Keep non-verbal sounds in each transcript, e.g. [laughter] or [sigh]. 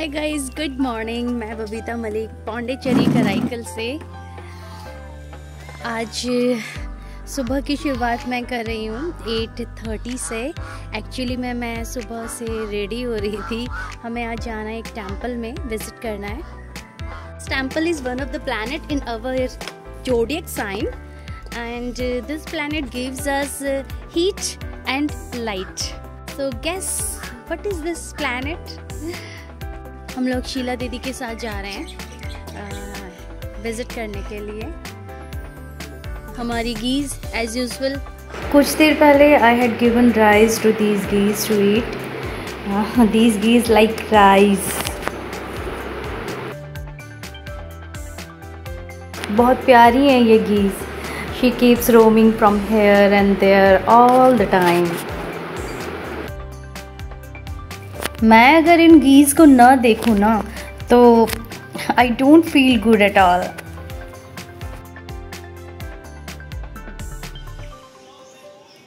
Hi guys good morning मैं बबीता मलिक, पौंडेचेरी कराइकल से। आज, सुबह की शुरुआत मैं कर रही हूँ 8:30 से। एक्चुअली मैं मैं सुबह से रेडी हो रही थी। हमें आज जाना है एक टेंपल में विज़िट करना है। Temple is one of the planet in our zodiac sign and this planet gives us heat and light so guess what is this planet हम लोग शीला दीदी के साथ जा रहे हैं विज़िट करने के लिए। हमारी गीज एज यूजल कुछ देर पहले I had given rice to these geese to eat these geese like rice बहुत प्यारी हैं ये geese she keeps roaming from here and there all the time मैं अगर इन गीज़ को ना देखूँ ना तो I don't feel good at all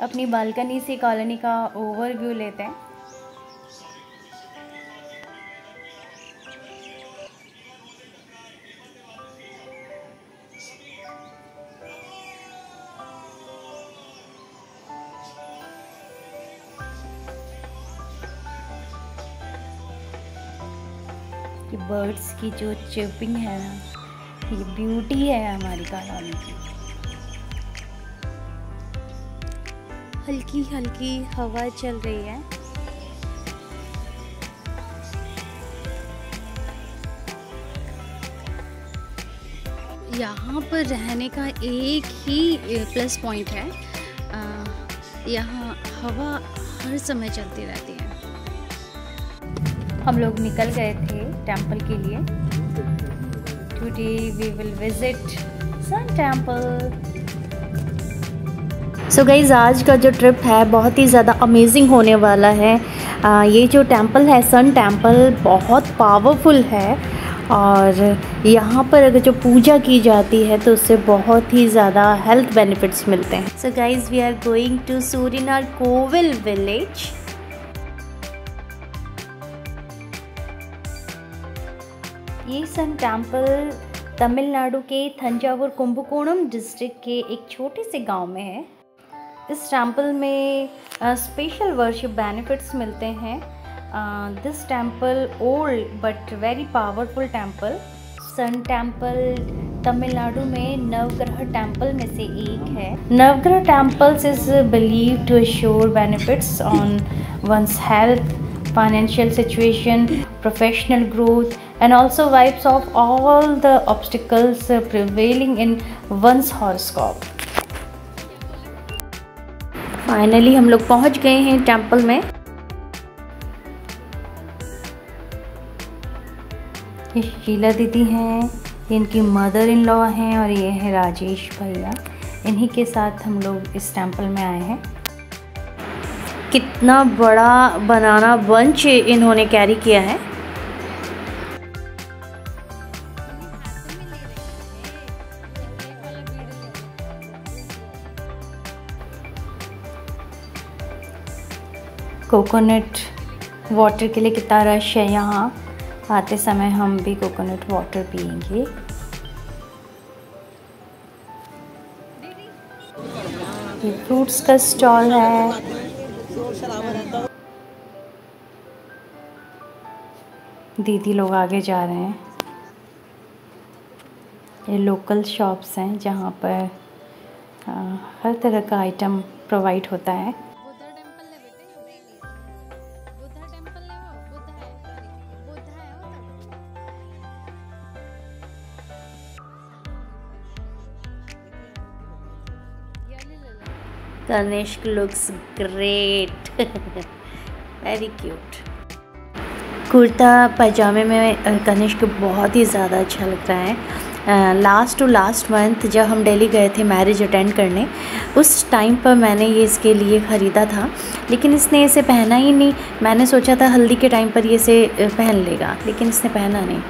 अपनी बालकनी से कॉलोनी का ओवरव्यू लेते हैं। कि बर्ड्स की जो चिपिंग है ना, ये ब्यूटी है हमारी कॉलोनी की। हल्की हल्की हवा चल रही है। यहाँ पर रहने का एक ही प्लस पॉइंट है। यहाँ हवा हर समय चलती रहती है। हम लोग निकल गए थे टेंपल के लिए। Today we will visit sun temple so guys आज का जो ट्रिप है बहुत ही ज़्यादा अमेजिंग होने वाला है। आ, ये जो टेंपल है सन टेंपल बहुत पावरफुल है। और यहाँ पर अगर जो पूजा की जाती है तो उससे बहुत ही ज़्यादा हेल्थ बेनिफिट्स मिलते हैं। So guys we are going to Suryanar Kovil village sun temple Tamil Nadu के थंजावुर कुंभकोणम डिस्ट्रिक्ट के एक छोटे से गाँव में है। इस टेंपल में स्पेशल वर्शिप बेनिफिट्स मिलते हैं। This temple old but very powerful temple sun temple Tamil Nadu में नवग्रह टेंपल में से एक है। Navagraha temples is believe to sure benefits on one's health financial situation, professional growth, and also wipes off all the obstacles uh, prevailing in one's horoscope. Finally हम लोग पहुँच गए हैं टेंपल में। ये शीला दीदी हैं इनकी मदर इन लॉ हैं और ये है राजेश भैया। इन्हीं के साथ हम लोग इस टेंपल में आए हैं। कितना बड़ा बनाना बंच इन्होंने कैरी किया है। कोकोनट वाटर के लिए कितना रश है यहाँ? आते समय हम भी कोकोनट वाटर पियेंगे। फ्रूट्स का स्टॉल है। दीदी लोग आगे जा रहे हैं। ये लोकल शॉप्स हैं जहाँ पर आ, हर तरह का आइटम प्रोवाइड होता है। Tanishk looks great. [laughs] Very cute. Kurta पजामे में कनिष्क बहुत ही ज़्यादा अच्छा लग रहा है लास्ट टू लास्ट मंथ जब हम दिल्ली गए थे मैरिज अटेंड करने, उस टाइम पर मैंने ये इसके लिए ख़रीदा था, लेकिन इसने इसे पहना ही नहीं मैंने सोचा था हल्दी के टाइम पर ये इसे पहन लेगा, लेकिन इसने पहना नहीं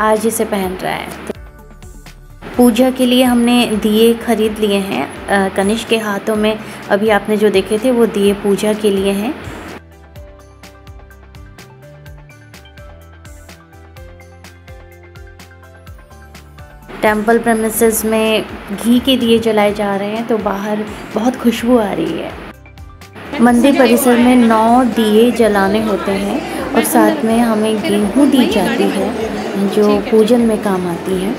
आज इसे पहन रहा है पूजा के लिए हमने दिए खरीद लिए हैं। कनिष्क के हाथों में अभी आपने जो देखे थे वो दिए पूजा के लिए हैं। टेंपल प्रेमिसेस में घी के दिए जलाए जा रहे हैं तो बाहर बहुत खुशबू आ रही है। मंदिर परिसर में नौ दिए जलाने होते हैं और साथ में हमें गेहूँ दी जाती है जो पूजन में काम आती है।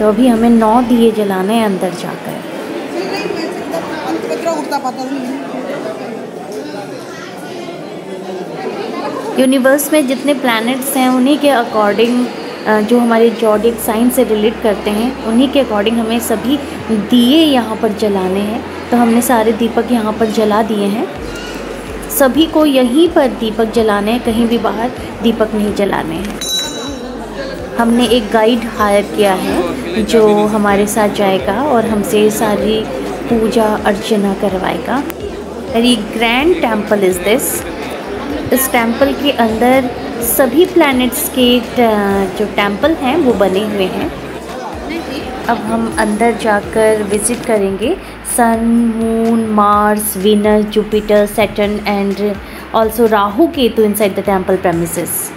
तो अभी हमें नौ दिए जलाने हैं अंदर जाकर। यूनिवर्स में जितने प्लैनेट्स हैं, उन्हीं के अकॉर्डिंग जो हमारे जॉडिक साइंस से रिलेट करते हैं, उन्हीं के अकॉर्डिंग हमें सभी दिए यहाँ पर जलाने हैं। तो हमने सारे दीपक यहाँ पर जला दिए हैं। सभी को यहीं पर दीपक जलाने हैं, कहीं भी बाहर दीपक नहीं जलाने हैं। हमने एक गाइड हायर किया है जो हमारे साथ जाएगा और हमसे सारी पूजा अर्चना करवाएगा। Very grand temple is this इस टेंपल के अंदर सभी प्लैनेट्स के जो टेंपल हैं, वो बने हुए हैं। अब हम अंदर जाकर विज़िट करेंगे। Sun moon Mars Venus Jupiter Saturn and also Rahu Ketu inside the temple premises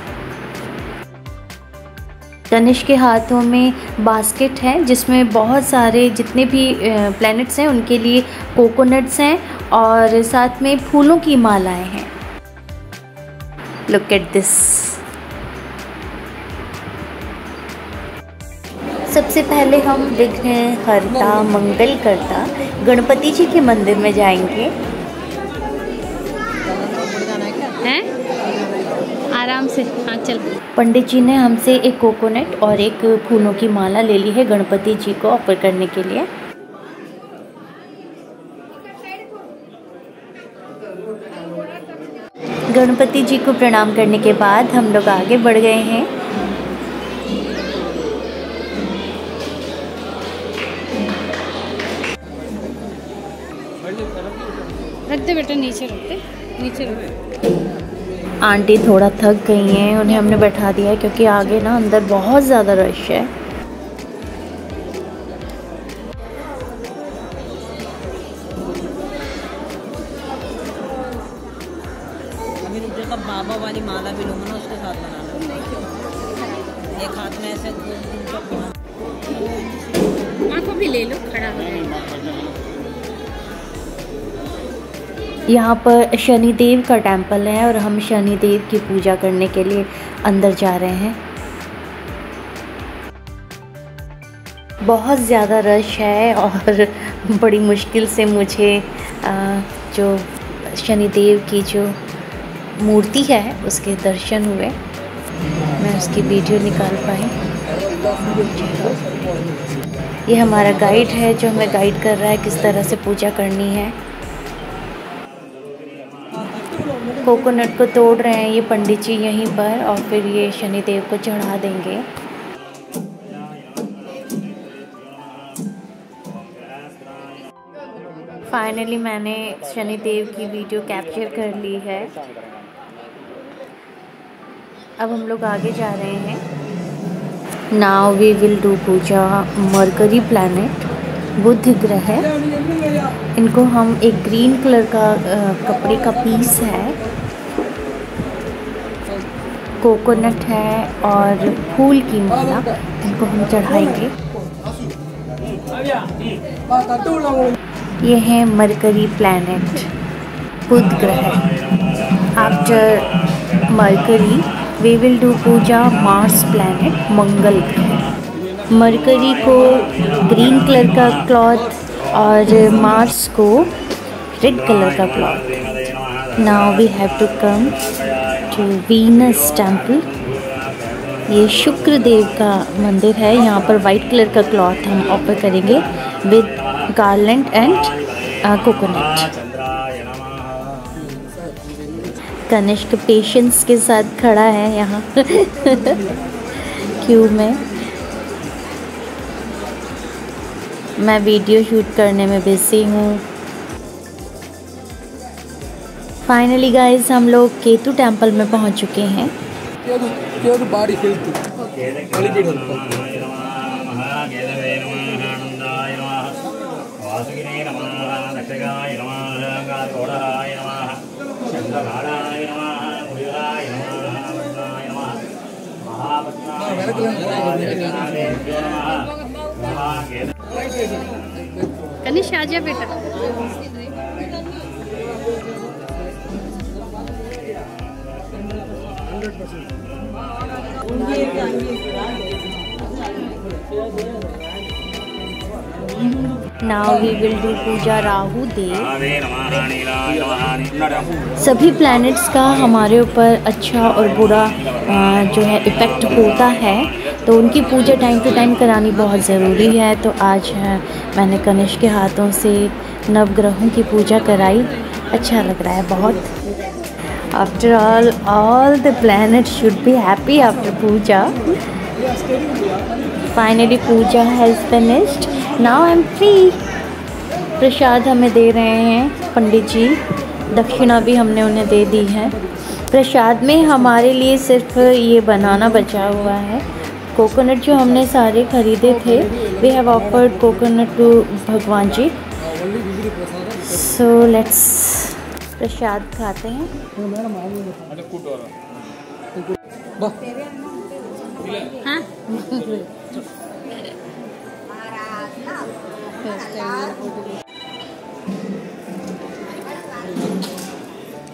Ganesh के हाथों में बास्केट है, जिसमें बहुत सारे जितने भी प्लैनेट्स हैं, उनके लिए कोकोनट्स हैं और साथ में फूलों की मालाएँ हैं। लुक एट दिस सबसे पहले हम विघ्न हरता मंगल करता गणपति जी के मंदिर में जाएँगे। आराम से। हाँ चल। पंडित जी ने हमसे एक कोकोनट और एक फूलों की माला ले ली है गणपति जी को ऑफ़र करने के लिए। गणपति जी को प्रणाम करने के बाद हम लोग आगे बढ़ गए हैं। रख दे बेटा नीचे रख दे नीचे रख आंटी थोड़ा थक गई हैं उन्हें हमने बैठा दिया है क्योंकि आगे ना अंदर बहुत ज़्यादा रश है। बाबा वाली माला भी लूँगा ना उसके साथ एक हाथ में ऐसे भी ले लो खड़ा हो। यहाँ पर शनिदेव का टेंपल है और हम शनिदेव की पूजा करने के लिए अंदर जा रहे हैं। बहुत ज़्यादा रश है और [laughs] बड़ी मुश्किल से मुझे जो शनिदेव की जो मूर्ति है, उसके दर्शन हुए। मैं उसकी वीडियो निकाल पाई। ये हमारा गाइड है जो हमें गाइड कर रहा है किस तरह से पूजा करनी है। कोकोनट को तोड़ रहे हैं ये पंडित जी यहीं पर और फिर ये शनिदेव को चढ़ा देंगे। फाइनली मैंने शनिदेव की वीडियो कैप्चर कर ली है। अब हम लोग आगे जा रहे हैं। Now we will do puja Mercury planet Budh ग्रह। इनको हम एक ग्रीन कलर का कपड़े का पीस है। कोकोनट है और फूल की माला इनको हम चढ़ाएँगे। ये है मरकरी प्लैनेट बुध ग्रह। After Mercury we will do puja Mars planet Mangal ग्रह। मरकरी को ग्रीन कलर का क्लॉथ और मार्स को रेड कलर का cloth now we have to come to Venus temple ये शुक्र देव का मंदिर है। यहाँ पर वाइट कलर का क्लॉथ हम ऑफ़र करेंगे with garland and coconut Kanishk patience के साथ खड़ा है यहाँ [laughs] क्यू में। मैं वीडियो शूट करने में बिज़ी हूँ। फाइनली गाइज़ हम लोग केतु टेंपल में पहुँच चुके हैं। कनिष आ बेटा? जा बेटा now we will do puja Rahu Dev. सभी प्लैनेट्स का हमारे ऊपर अच्छा और बुरा जो है इफ़ेक्ट होता है तो उनकी पूजा टाइम टू टाइम करानी बहुत ज़रूरी है। तो आज है, मैंने कनिष्क के हाथों से नवग्रहों की पूजा कराई। अच्छा लग रहा है बहुत। After all all the planet should be happy after puja finally puja has finished now I am free प्रसाद हमें दे रहे हैं, पंडित जी। दक्षिणा भी हमने उन्हें दे दी है। प्रसाद में हमारे लिए सिर्फ़ ये बनाना बचा हुआ है। कोकोनट जो हमने सारे खरीदे थे we have offered coconut to Bhagwan ji. So let's प्रसाद खाते हैं। हाँ?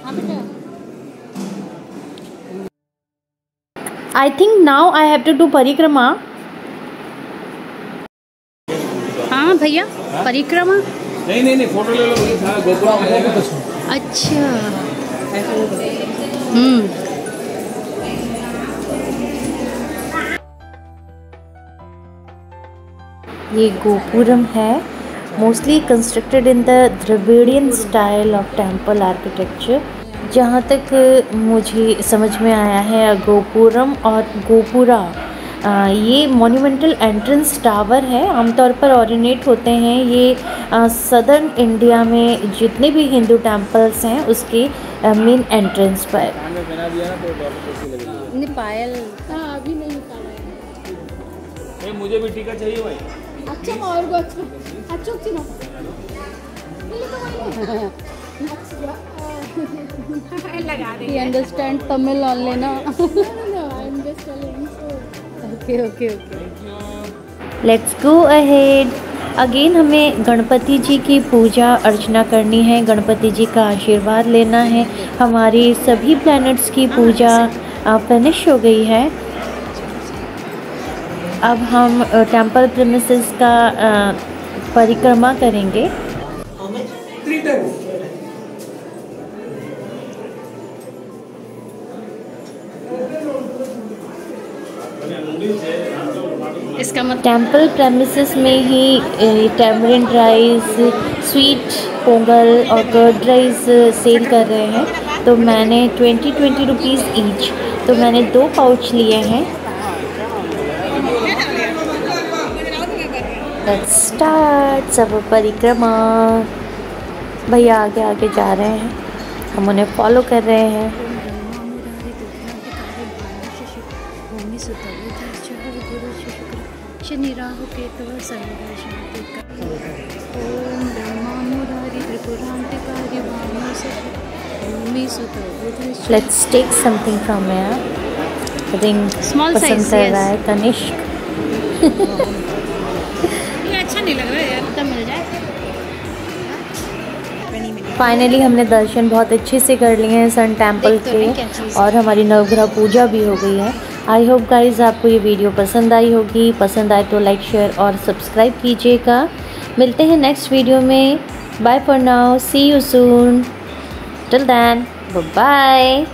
हाँ I think now I have to do parikrama हाँ भैया परिक्रमा नहीं नहीं नहीं फ़ोटो ले लो गोपुरा। अच्छा। हम्म। ये गोपुरम है। Mostly constructed in the Dravidian style of temple architecture जहाँ तक मुझे समझ में आया है गोपुरम और गोपुरा। आ, ये मोन्यूमेंटल एंट्रेंस टावर है। आमतौर पर ऑरिनेट होते हैं ये सदर्न इंडिया में जितने भी हिंदू टेम्पल्स हैं उसके मेन एंट्रेंस पर। पायल हाँ अभी नहीं निकाला मुझे भी टीका चाहिए भाई। अच्छा और अच्छा अच्छा लगा दे अंडरस्टैंड तमिल ओनली ना। I am just telling okay okay okay let's go ahead again हमें गणपति जी की पूजा अर्चना करनी है। गणपति जी का आशीर्वाद लेना है। हमारी सभी प्लैनेट्स की पूजा फिनिश हो गई है। अब हम टेंपल प्रेमिसेस का परिक्रमा करेंगे। इसका मतलब टेंपल प्रेमिसेस में ही टेमरिंड राइस स्वीट पोंगल और कर्ड राइस सेल कर रहे हैं। तो मैंने ट्वेंटी ट्वेंटी रुपीज़ ईच तो मैंने दो पाउच लिए हैं। स्टार्ट सब परिक्रमा। भैया आगे आगे जा रहे हैं। हम उन्हें फॉलो कर रहे हैं। शनि राहु केतु सर्वदा शांति ओम ब्रह्मा मुरारी त्रिपुरांतिकारी भूमि सुत बुधश्च लेट्स टेक समथिंग फ्रॉम पसंद कर रहा. है तनिष्क। ये अच्छा नहीं लग रहा है यार तब मिल जाए। फाइनली हमने दर्शन बहुत अच्छे से कर लिए हैं सन टेंपल तो के। और हमारी नवग्रह पूजा भी हो गई है। आई होप गाइज़ आपको ये वीडियो पसंद आई होगी। पसंद आए तो लाइक शेयर और सब्सक्राइब कीजिएगा। मिलते हैं नेक्स्ट वीडियो में। Bye for now see you soon till then bye